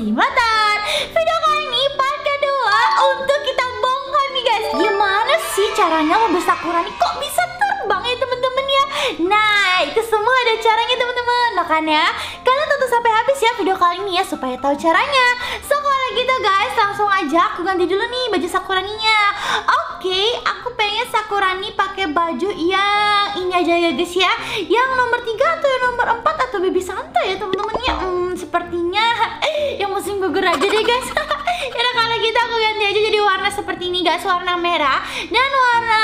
Simatar, Video kali ini part kedua untuk kita bongkar nih guys. Gimana sih caranya membuat sakura nih kok bisa terbang ya temen-temen ya? Nah itu semua ada caranya temen-temen Makanya nah, kalian tentu sampai habis ya video kali ini ya supaya tahu caranya. So kalau gitu guys langsung aja aku ganti dulu nih baju sakuraninya. Oke okay, aku pengen sakurani pakai baju yang ini aja ya guys ya. Yang nomor tiga atau yang nomor empat atau baby santai ya temen-temen ya? Hmm, Sepertinya gugur aja deh guys. ya kalau gitu aku ganti aja jadi warna seperti ini guys, warna merah dan warna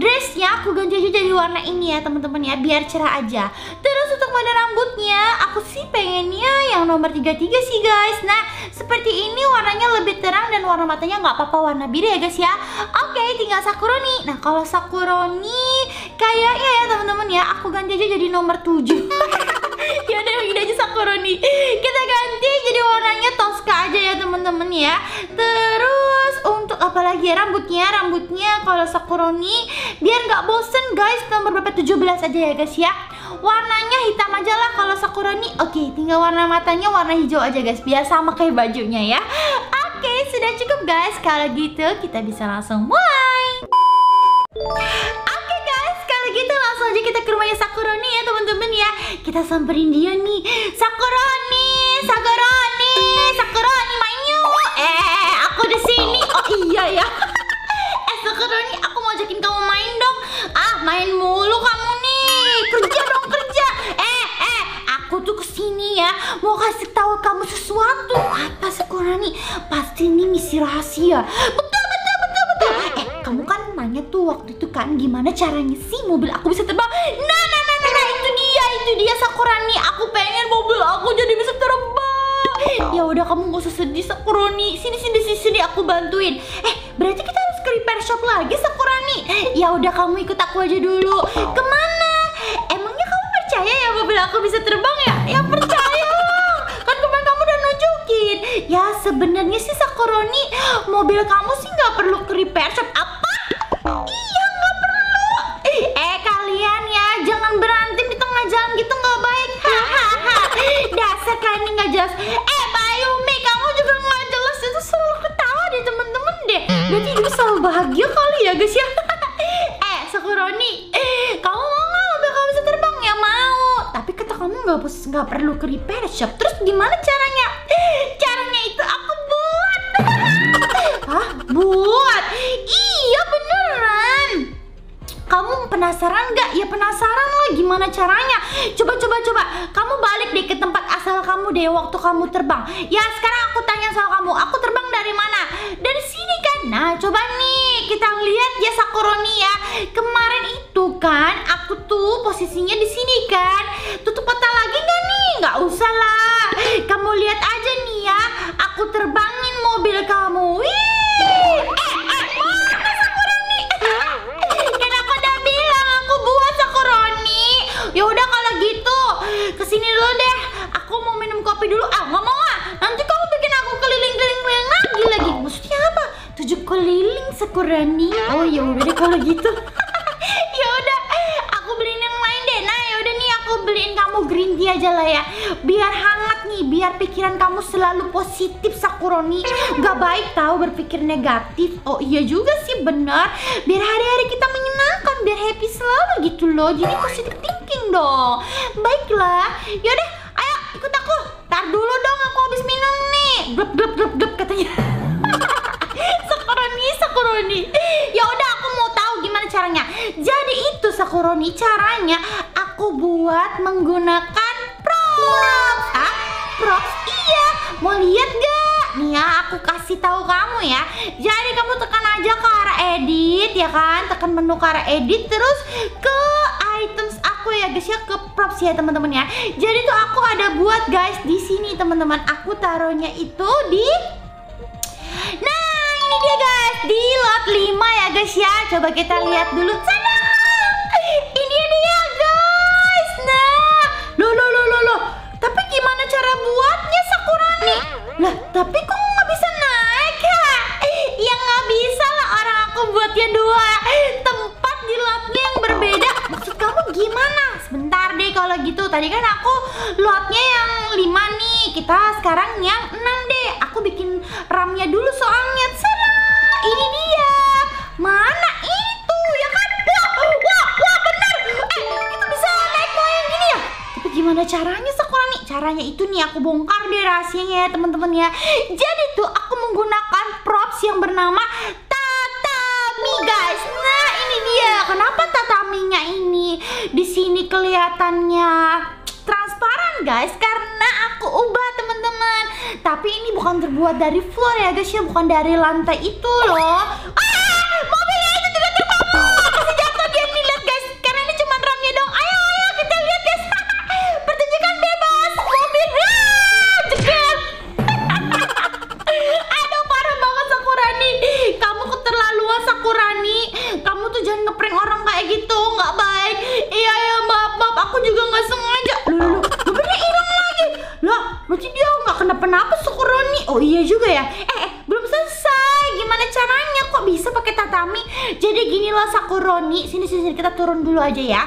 dressnya aku ganti aja jadi warna ini ya teman-teman ya biar cerah aja. Terus untuk model rambutnya aku sih pengennya yang nomor 33 sih guys. Nah seperti ini warnanya lebih terang dan warna matanya nggak apa-apa warna biru ya guys ya. Oke tinggal Sakuroni. Nah kalau Sakuroni kayaknya ya teman-teman ya aku ganti aja jadi nomor 7 ya udah gini aja Sakuroni kita ganti warnanya Tosca aja ya teman-teman ya. Terus untuk apa lagi ya rambutnya rambutnya kalau Sakuroni biar nggak bosen guys. Nomor berapa? 17 aja ya guys ya. Warnanya hitam aja lah kalau Sakuroni oke tinggal warna matanya warna hijau aja guys. Biar sama kayak bajunya ya. Oke sudah cukup guys. Kalau gitu kita bisa langsung mulai. Oke guys, kalau gitu langsung aja kita ke rumahnya Sakuroni ya teman-teman ya. Kita samperin dia nih. Sakuroni, Main yuk. Eh, aku di sini. Oh iya ya. eh Sakuroni, aku mau ajakin kamu main dong. Ah, main mulu kamu nih. Kerja dong kerja. Eh, eh, aku tuh ke sini ya mau kasih tahu kamu sesuatu. Apa Sakuroni? Pasti ini misi rahasia. Betul, betul, betul, betul. Eh, kamu kan nanya tuh waktu itu kan gimana caranya sih mobil aku bisa terbang nah nah nah nah, nah itu dia itu dia Sakurani aku pengen mobil aku jadi bisa terbang ya udah kamu gak usah sedih Sakurani sini sini sini sini aku bantuin. Eh berarti kita harus ke repair shop lagi Sakurani ya udah kamu ikut aku aja dulu. Ke mana? Emangnya kamu percaya ya mobil aku bisa terbang ya? Ya percaya. Kan kemarin kamu udah nunjukin. Ya sebenarnya sih Sakuroni mobil kamu sih nggak perlu ke repair shop. Apa jelas. Eh Bayumi kamu juga nggak jelas itu selalu ketawa deh temen-temen deh. Berarti hidup selalu bahagia kali ya guys ya. eh Sakuroni, kamu mau nggak mobil kamu bisa terbang ya mau. Tapi kata kamu nggak nggak perlu ke repair shop. Terus gimana caranya? Caranya itu aku buat. Hah? Buat? Penasaran nggak? Ya penasaran lah gimana caranya Coba coba coba Kamu balik deh ke tempat asal kamu deh waktu kamu terbang Ya sekarang aku tanya sama kamu Aku terbang dari mana? Dari sini kan? Nah coba nih kita lihat ya Sakuroni ya Kemarin itu kan aku tuh posisinya di sini kan Tutup mata lagi nggak nih? Nggak usah lah Kamu lihat aja nih ya kamu green tea aja lah ya. Biar hangat nih, biar pikiran kamu selalu positif Sakuroni. Gak baik tahu berpikir negatif. Oh iya juga sih benar. Biar hari-hari kita menyenangkan, biar happy selalu gitu loh. Jadi positive thinking dong. Baiklah. Yaudah, ayo ikut aku. Tar dulu dong, aku habis minum nih. Glep glep glep glep katanya. Sakuroni, Sakuroni. Ya udah aku mau tahu gimana caranya. Jadi itu Sakuroni caranya aku buat menggunakan props. Hah? Props? Iya. Mau lihat gak? Nih ya, aku kasih tahu kamu ya. Jadi kamu tekan aja ke arah edit ya kan? Tekan menu ke arah edit terus ke items aku ya guys ya ke props ya teman-teman ya. Jadi tuh aku ada buat guys di sini teman-teman. Aku taruhnya itu di Nah, ini dia guys, di lot 5 ya guys ya. Coba kita lihat dulu. Sana. Tapi kok nggak bisa naik ya? Eh, ya nggak bisa lah orang aku buatnya dua eh, tempat di lotnya yang berbeda. Maksud kamu gimana? Sebentar deh kalau gitu. Tadi kan aku lotnya yang lima nih. Kita sekarang yang enam deh. Aku bikin ramnya dulu soalnya. Salah. Ini dia. Mana itu? Ya kan? Wah, wah, bener. Eh, kita bisa naik yang ini ya? Tapi gimana caranya? Caranya itu nih aku bongkar deh rahasianya ya teman-teman ya. Jadi tuh aku menggunakan props yang bernama tatami guys. Nah ini dia. Kenapa tataminya ini di sini kelihatannya transparan guys? Karena aku ubah teman-teman. Tapi ini bukan terbuat dari floor ya guys ya, bukan dari lantai itu loh. Ah, loh Sakuroni Sini sini kita turun dulu aja ya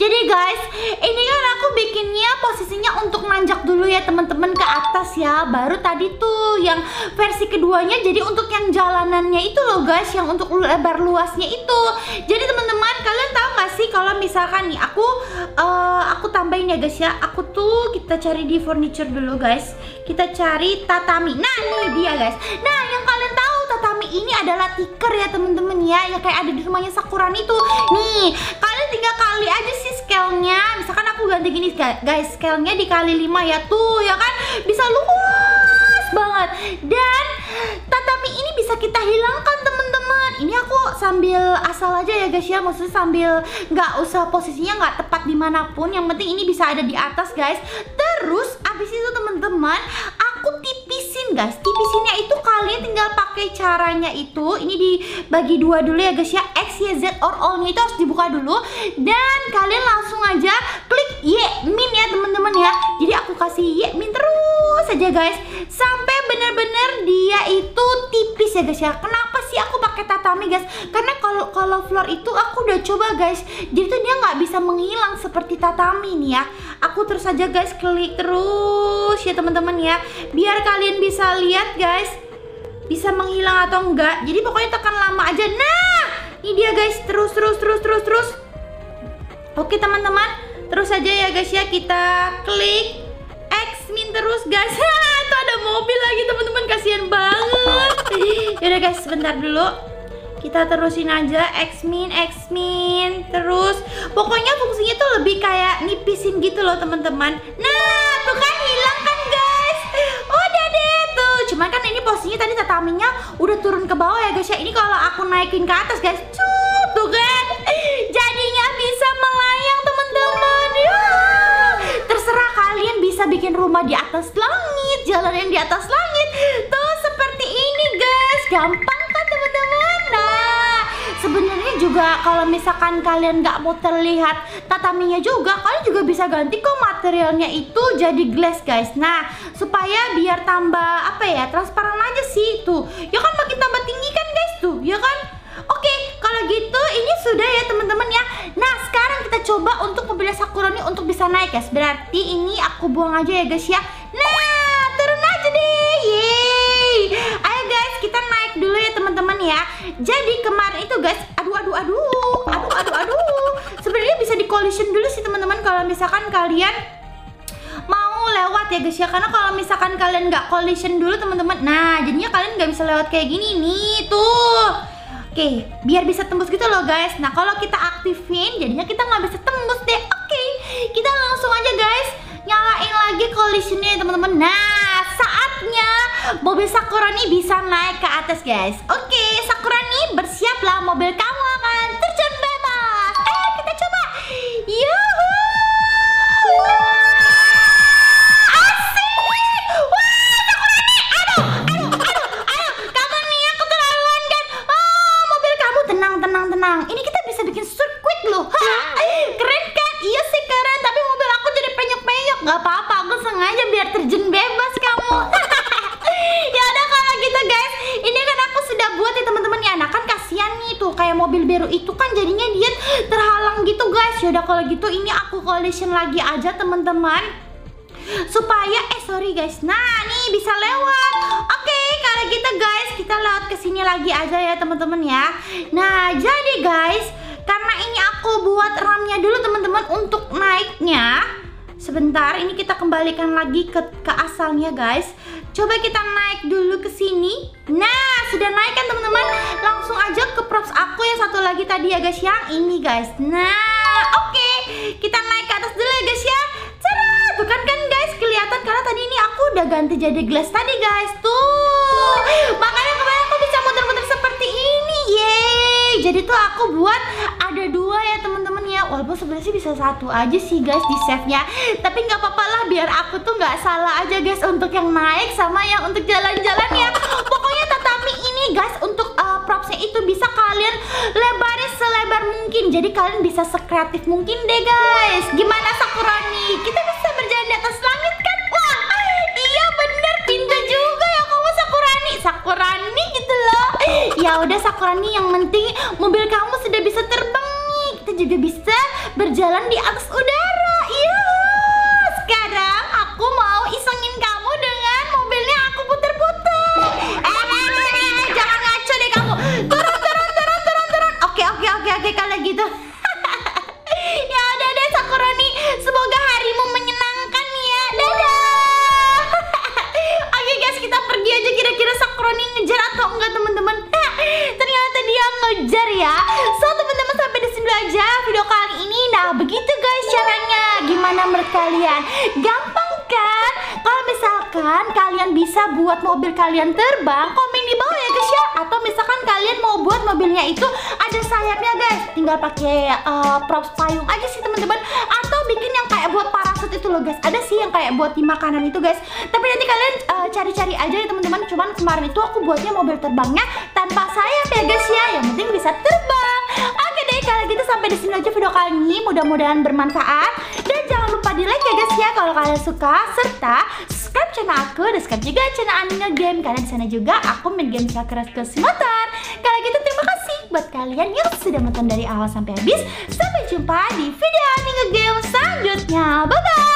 jadi guys, ini kan aku bikinnya posisinya untuk nanjak dulu ya teman-teman ke atas ya. Baru tadi tuh yang versi keduanya jadi untuk yang jalanannya itu loh guys, yang untuk lebar luasnya itu. Jadi teman-teman kalian tahu gak sih kalau misalkan nih aku eh, aku tambahin ya guys ya. Aku tuh kita cari di furniture dulu guys. Kita cari tatami. Nah, ini dia guys. Nah, yang kalian tahu tatami ini adalah tiker ya teman-teman ya, ya kayak ada di rumahnya Sakuran itu. Nih, kalian tinggal kali aja sih scale-nya. Misalkan aku ganti gini guys, scale-nya dikali 5 ya tuh ya kan bisa luas banget. Dan tatami ini bisa kita hilangkan teman-teman. Ini aku sambil asal aja ya guys ya, maksudnya sambil nggak usah posisinya nggak tepat di mana pun. Yang penting ini bisa ada di atas guys. Terus abis itu teman-teman, guys. Tipisinnya itu kalian tinggal pakai caranya itu. Ini dibagi dua dulu ya guys ya. X, Y, Z or all-nya itu harus dibuka dulu dan kalian langsung aja klik Y min ya teman-teman ya. Jadi aku kasih Y min terus saja guys sampai bener-bener dia itu tipis ya guys ya. Kenapa sih aku pakai tatami guys? Karena kalau kalau floor itu aku udah coba guys. Jadi tuh dia nggak bisa menghilang seperti tatami nih ya. Aku terus saja guys klik terus ya teman-teman ya. Biar kalian bisa lihat guys bisa menghilang atau enggak. Jadi pokoknya tekan lama aja. Nah, ini dia guys. Terus terus terus terus terus. Oke teman-teman, terus aja ya guys ya kita klik X min terus guys. Itu ada mobil lagi teman-teman, kasihan banget. Yaudah guys, sebentar dulu. Kita terusin aja X min X min terus. Pokoknya fungsinya tuh lebih kayak nipisin gitu loh teman-teman. Nah, tuh kan hilang kan guys. Udah deh tuh. Cuman kan ini posisinya tadi tataminya udah turun ke bawah ya guys ya. Ini kalau aku naikin ke atas guys, cup tuh kan. Jadinya bisa melayang teman-teman. Terserah kalian bisa bikin rumah di atas langit, jalan yang di atas langit. Tuh seperti ini guys. Gampang sebenarnya juga kalau misalkan kalian nggak mau terlihat tataminya juga, kalian juga bisa ganti kok materialnya itu jadi glass guys. Nah, supaya biar tambah apa ya transparan aja sih tuh. Ya kan makin tambah tinggi kan guys tuh, ya kan? Oke, kalau gitu ini sudah ya teman-teman ya. Nah, sekarang kita coba untuk mobilnya Sakura nih untuk bisa naik guys. Berarti ini aku buang aja ya guys ya. Jadi kemarin itu guys, aduh aduh aduh, aduh aduh aduh. Sebenarnya bisa di collision dulu sih teman-teman kalau misalkan kalian mau lewat ya guys ya karena kalau misalkan kalian nggak collision dulu teman-teman nah jadinya kalian nggak bisa lewat kayak gini nih tuh Oke, biar bisa tembus gitu loh guys. Nah kalau kita aktifin, jadinya kita nggak bisa tembus deh. Oke, kita langsung aja guys nyalain lagi collisionnya ya, teman-teman. Nah saatnya mobil Sakurani bisa naik ke atas guys. Oke, Sakurani bersiaplah mobil kamu baru itu kan jadinya dia terhalang gitu guys. Ya udah kalau gitu ini aku collision lagi aja teman-teman. Supaya eh sorry guys. Nah nih bisa lewat. Oke kalau gitu guys kita lewat ke sini lagi aja ya teman-teman ya. Nah jadi guys karena ini aku buat ramnya dulu teman-teman untuk naiknya Sebentar, ini kita kembalikan lagi ke, ke asalnya guys. Coba kita naik dulu ke sini. Nah, sudah naik kan teman-teman? Langsung aja ke props aku yang satu lagi tadi ya guys Yang ini guys. Nah, oke. Okay. Kita naik ke atas dulu ya guys ya. Cara, tuh kan kan guys kelihatan? Karena tadi ini aku udah ganti jadi glass tadi guys. Tuh. Makanya Jadi tuh aku buat ada dua ya teman-teman ya. Walaupun sebenarnya sih bisa satu aja sih guys di save nya tapi nggak apa-apa lah biar aku tuh nggak salah aja guys untuk yang naik sama yang untuk jalan-jalan ya. Pokoknya tatami ini guys untuk uh, propsnya itu bisa kalian lebarin selebar mungkin. Jadi kalian bisa sekreatif mungkin deh guys. Gimana Sakurani kita bisa berjalan di atas udah Sakurani yang penting mobil kamu sudah bisa terbang juga bisa berjalan di atas udara. Caranya. Gimana menurut kalian? Gampang kan? Kalau misalkan kalian bisa buat mobil kalian terbang, komen di bawah ya guys ya. Atau misalkan kalian mau buat mobilnya itu ada sayapnya guys, tinggal pakai uh, props payung aja sih teman-teman. Atau bikin yang kayak buat parasut itu loh guys. Ada sih yang kayak buat di makanan itu guys. Tapi nanti kalian uh, cari-cari uh, aja ya teman-teman. Cuman kemarin itu aku buatnya mobil terbangnya tanpa sayap ya guys ya. Yang penting bisa terbang. Kalau gitu sampai di sini aja video kali ini. Mudah-mudahan bermanfaat dan jangan lupa di like ya guys ya kalau kalian suka serta subscribe channel aku dan subscribe juga channel Anime Game karena di sana juga aku main game ke motor. Kalau gitu terima kasih buat kalian yang sudah menonton dari awal sampai habis. Sampai jumpa di video Anime Game selanjutnya. Bye bye.